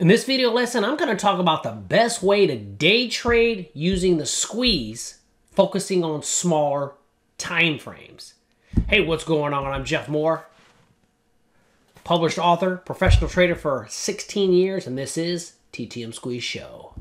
In this video lesson, I'm going to talk about the best way to day trade using the squeeze, focusing on smaller time frames. Hey, what's going on? I'm Jeff Moore, published author, professional trader for 16 years, and this is TTM Squeeze Show.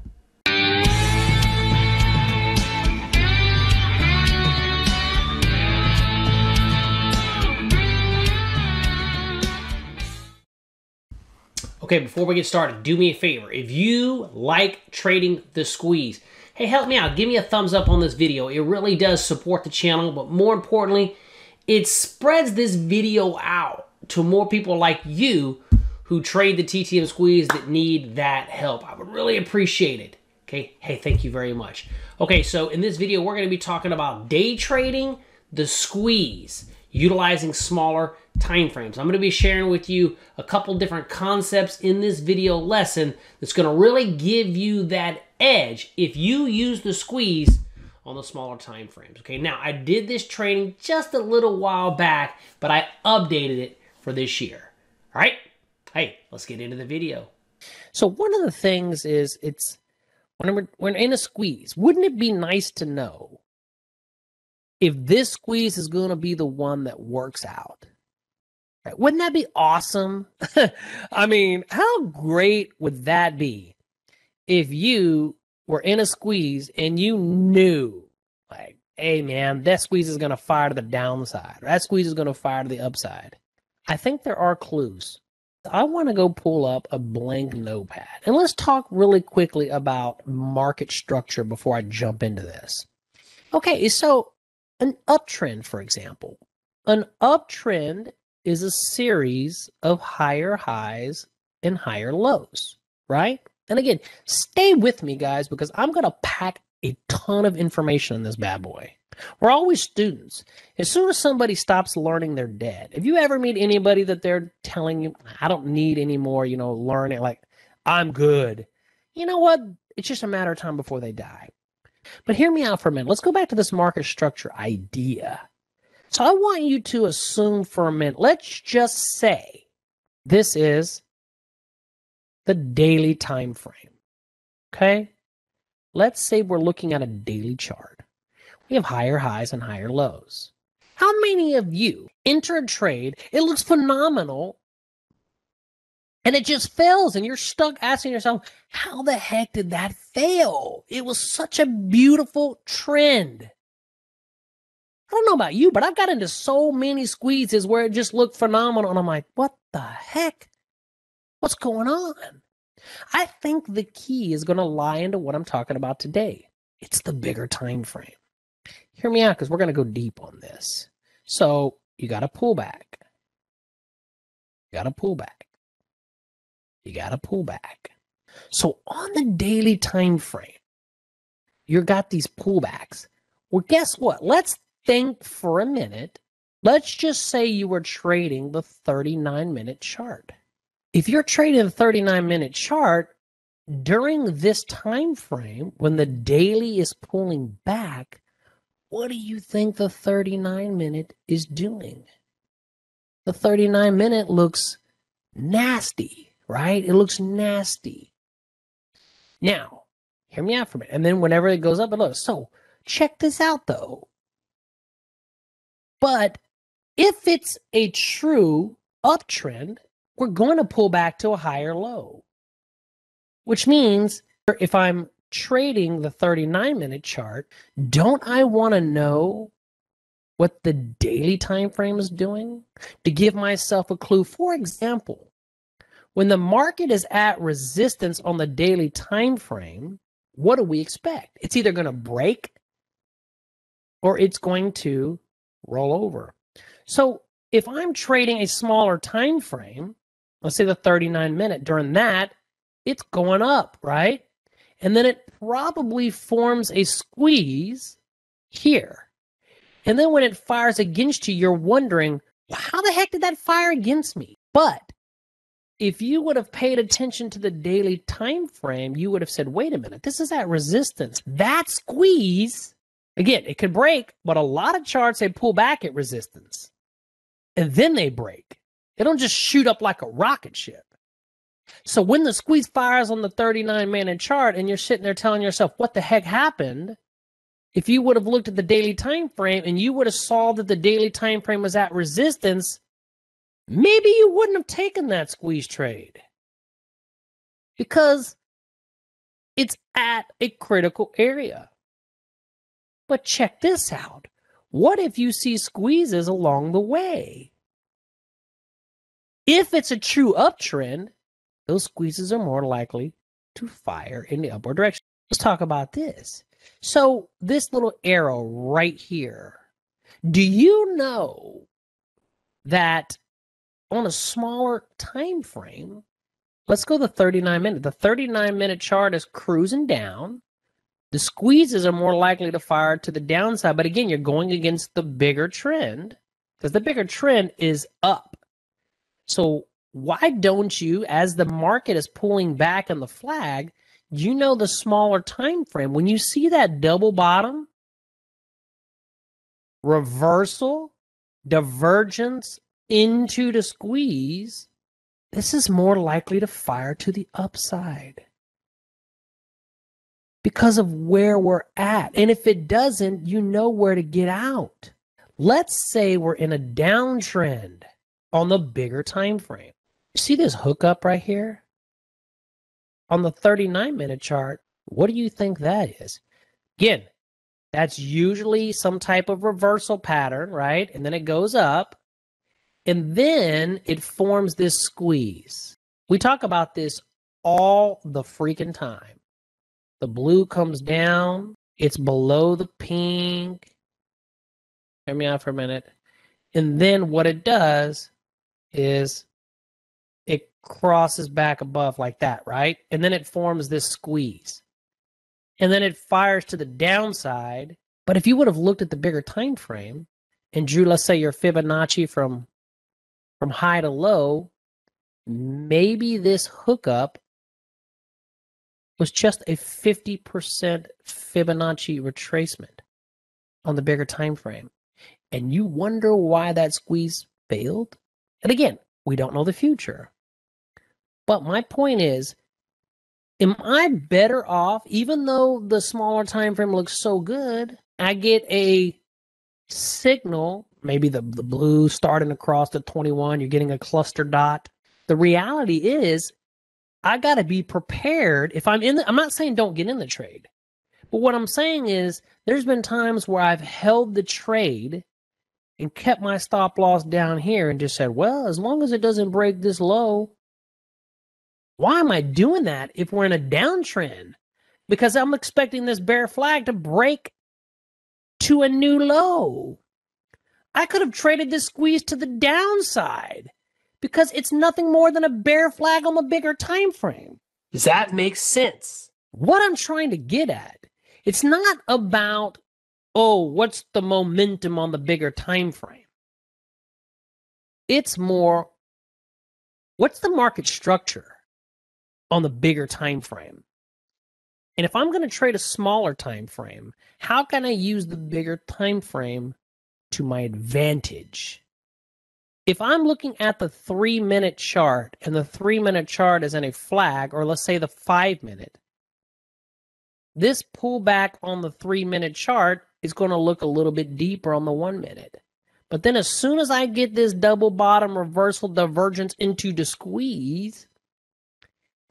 Okay, before we get started, do me a favor. If you like trading the squeeze, hey, help me out. Give me a thumbs up on this video. It really does support the channel, but more importantly, it spreads this video out to more people like you who trade the TTM squeeze that need that help. I would really appreciate it. Okay, hey, thank you very much. Okay, so in this video, we're going to be talking about day trading the squeeze utilizing smaller time frames. I'm going to be sharing with you a couple different concepts in this video lesson that's going to really give you that edge if you use the squeeze on the smaller time frames. Okay, now I did this training just a little while back, but I updated it for this year. All right, hey, let's get into the video. So one of the things is it's when we're, when in a squeeze, wouldn't it be nice to know if this squeeze is going to be the one that works out. Wouldn't that be awesome? I mean, how great would that be if you were in a squeeze and you knew, like, hey, man, that squeeze is going to fire to the downside, or that squeeze is going to fire to the upside? I think there are clues. I want to go pull up a blank notepad and let's talk really quickly about market structure before I jump into this. Okay, so an uptrend, for example. An uptrend is a series of higher highs and higher lows, right? And again, stay with me, guys, because I'm going to pack a ton of information in this bad boy. We're always students. As soon as somebody stops learning, they're dead. If you ever meet anybody that they're telling you, I don't need any more, you know, learning, like, I'm good, you know what? It's just a matter of time before they die. But hear me out for a minute. Let's go back to this market structure idea. So I want you to assume for a minute, let's just say this is the daily time frame. Okay? Let's say we're looking at a daily chart. We have higher highs and higher lows. How many of you enter a trade? It looks phenomenal and it just fails and you're stuck asking yourself how the heck did that fail? It was such a beautiful trend. I don't know about you but i've got into so many squeezes where it just looked phenomenal and i'm like what the heck? What's going on? I think the key is going to lie into what i'm talking about today. It's the bigger time frame. Hear me out because we're going to go deep on this. So you got to pull back you got to pull back you got to pull back. So on the daily time frame, you got these pullbacks. Well, guess what? Let's think for a minute. Let's just say you were trading the 39 minute chart. If you're trading the 39 minute chart during this time frame when the daily is pulling back, what do you think the 39 minute is doing? The 39 minute looks nasty right? It looks nasty. Now, hear me out for a minute. And then whenever it goes up, it looks. So check this out though. But if it's a true uptrend, we're going to pull back to a higher low, which means if I'm trading the 39 minute chart, don't I want to know what the daily time frame is doing to give myself a clue? For example, when the market is at resistance on the daily time frame, what do we expect? It's either going to break or it's going to roll over. So if I'm trading a smaller time frame, let's say the 39 minute, during that, it's going up, right? And then it probably forms a squeeze here. And then when it fires against you, you're wondering, how the heck did that fire against me? But if you would have paid attention to the daily time frame, you would have said, wait a minute, this is at resistance. That squeeze, again, it could break, but a lot of charts they pull back at resistance and then they break. They don't just shoot up like a rocket ship. So when the squeeze fires on the 39 minute chart and you're sitting there telling yourself, what the heck happened? If you would have looked at the daily time frame and you would have saw that the daily time frame was at resistance, maybe you wouldn't have taken that squeeze trade. Because it's at a critical area. But check this out. What if you see squeezes along the way? If it's a true uptrend, those squeezes are more likely to fire in the upward direction. Let's talk about this. So, this little arrow right here, do you know that on a smaller time frame, let's go the 39 minute. The 39 minute chart is cruising down. The squeezes are more likely to fire to the downside, but again, you're going against the bigger trend because the bigger trend is up. So why don't you, as the market is pulling back on the flag, you know the smaller time frame when you see that double bottom, reversal, divergence into the squeeze, this is more likely to fire to the upside because of where we're at. And if it doesn't, you know where to get out. Let's say we're in a downtrend on the bigger time frame. See this hookup right here? On the 39 minute chart, what do you think that is? Again, that's usually some type of reversal pattern, right? And then it goes up and then it forms this squeeze. We talk about this all the freaking time. The blue comes down, it's below the pink. Hear me out for a minute. And then what it does is it crosses back above like that, right? And then it forms this squeeze. And then it fires to the downside. But if you would have looked at the bigger time frame and drew, let's say, your Fibonacci from from high to low, maybe this hookup was just a 50% Fibonacci retracement on the bigger time frame. And you wonder why that squeeze failed? And again, we don't know the future. But my point is, am I better off, even though the smaller time frame looks so good, I get a signal, maybe the, the blue starting across the 21, you're getting a cluster dot. The reality is, I got to be prepared. If I'm in the, I'm not saying don't get in the trade, but what I'm saying is there's been times where I've held the trade and kept my stop loss down here and just said, well, as long as it doesn't break this low, why am I doing that if we're in a downtrend? Because I'm expecting this bear flag to break to a new low. I could have traded this squeeze to the downside because it's nothing more than a bear flag on the bigger time frame. Does that make sense? What I'm trying to get at, it's not about oh, what's the momentum on the bigger time frame? It's more what's the market structure on the bigger time frame? And if I'm going to trade a smaller time frame, how can I use the bigger time frame to my advantage? If I'm looking at the 3 minute chart and the 3 minute chart is in a flag or let's say the 5 minute, this pullback on the 3 minute chart is going to look a little bit deeper on the 1 minute. But then as soon as I get this double bottom reversal divergence into the squeeze,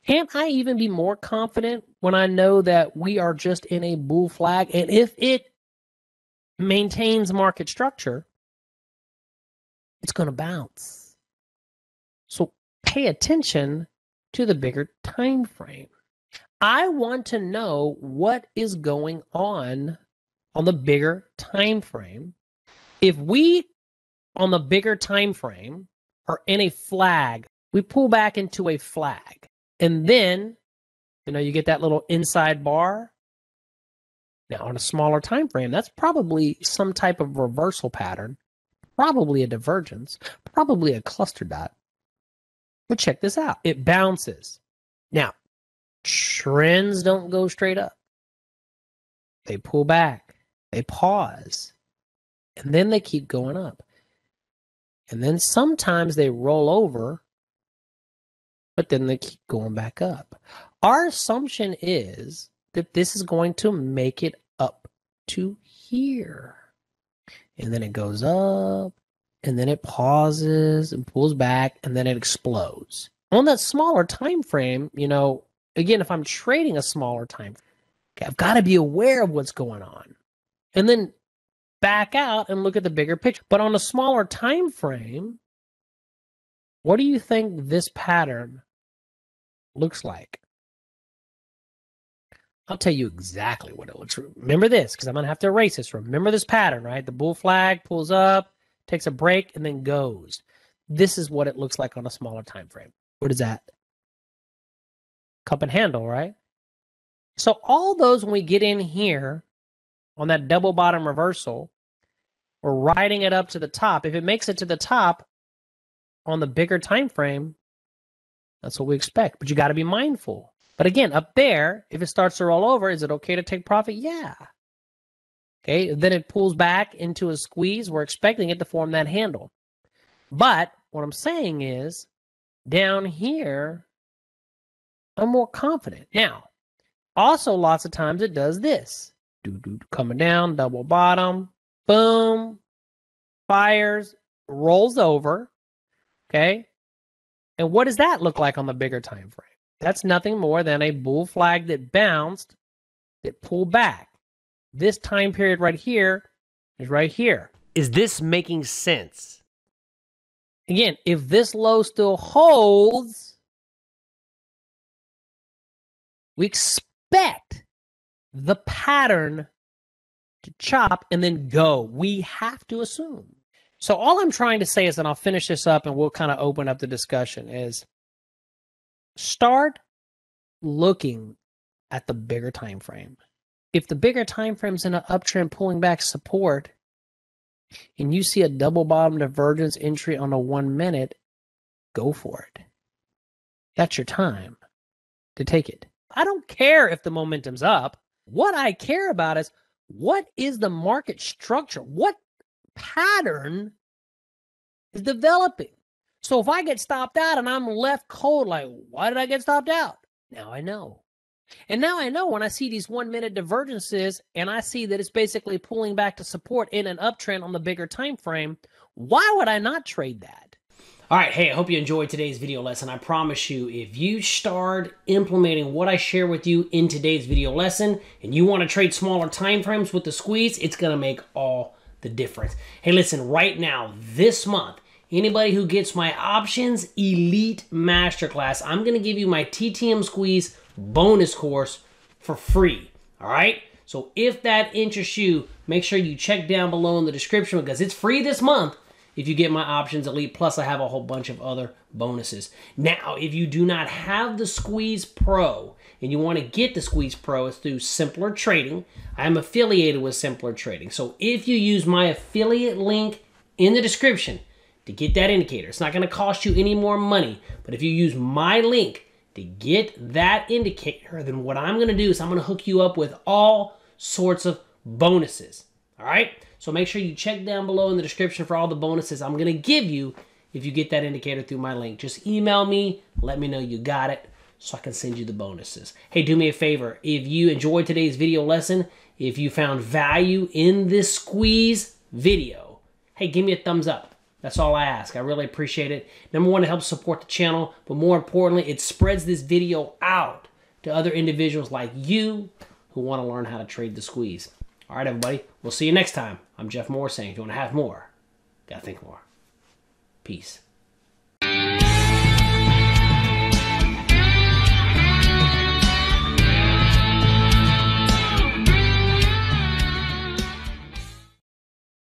can't I even be more confident when I know that we are just in a bull flag? And if it maintains market structure, it's going to bounce. So pay attention to the bigger time frame. I want to know what is going on on the bigger time frame. If we on the bigger time frame are in a flag, we pull back into a flag. And then, you know, you get that little inside bar. Now, on a smaller time frame, that's probably some type of reversal pattern, probably a divergence, probably a cluster dot. But check this out it bounces. Now, trends don't go straight up, they pull back, they pause, and then they keep going up. And then sometimes they roll over but then they keep going back up. Our assumption is that this is going to make it up to here. And then it goes up, and then it pauses and pulls back, and then it explodes. On that smaller time frame, you know, again, if I'm trading a smaller time, okay, I've got to be aware of what's going on. And then back out and look at the bigger picture. But on a smaller time frame, what do you think this pattern looks like? I'll tell you exactly what it looks. Remember this, because I'm gonna have to erase this. Remember this pattern, right? The bull flag pulls up, takes a break, and then goes. This is what it looks like on a smaller time frame. What is that? Cup and handle, right? So all those when we get in here on that double bottom reversal, we're riding it up to the top. If it makes it to the top on the bigger time frame, that's what we expect. But you got to be mindful. But again, up there, if it starts to roll over, is it okay to take profit? Yeah. Okay, then it pulls back into a squeeze. We're expecting it to form that handle. But what I'm saying is down here, I'm more confident. Now, also lots of times it does this. Do do coming down, double bottom, boom, fires, rolls over. Okay. And what does that look like on the bigger time frame? That's nothing more than a bull flag that bounced, that pulled back. This time period right here is right here. Is this making sense? Again, if this low still holds, we expect the pattern to chop and then go. We have to assume. So all I'm trying to say is, and I'll finish this up and we'll kind of open up the discussion, is start looking at the bigger time frame. If the bigger time frame's in an uptrend pulling back support, and you see a double bottom divergence entry on a one minute, go for it. That's your time to take it. I don't care if the momentum's up. What I care about is what is the market structure? What pattern is developing? So if I get stopped out and I'm left cold, like, why did I get stopped out? Now I know. And now I know when I see these one minute divergences and I see that it's basically pulling back to support in an uptrend on the bigger time frame, why would I not trade that? All right, hey, I hope you enjoyed today's video lesson. I promise you, if you start implementing what I share with you in today's video lesson and you want to trade smaller time frames with the squeeze, it's going to make all the difference. Hey, listen, right now, this month, anybody who gets my Options Elite Masterclass, I'm going to give you my TTM Squeeze bonus course for free. All right? So if that interests you, make sure you check down below in the description because it's free this month if you get my options elite plus i have a whole bunch of other bonuses now if you do not have the squeeze pro and you want to get the squeeze pro it's through simpler trading. I am affiliated with simpler trading. So if you use my affiliate link in the description to get that indicator it's not going to cost you any more money but if you use my link to get that indicator then what i'm going to do is i'm going to hook you up with all sorts of bonuses all right? So make sure you check down below in the description for all the bonuses I'm going to give you if you get that indicator through my link. Just email me, let me know you got it so I can send you the bonuses. Hey, do me a favor. If you enjoyed today's video lesson, if you found value in this squeeze video, hey, give me a thumbs up. That's all I ask. I really appreciate it. Number one, it helps support the channel, but more importantly, it spreads this video out to other individuals like you who want to learn how to trade the squeeze. All right, everybody. We'll see you next time. I'm Jeff Moore saying if you want to have more, gotta think more. Peace.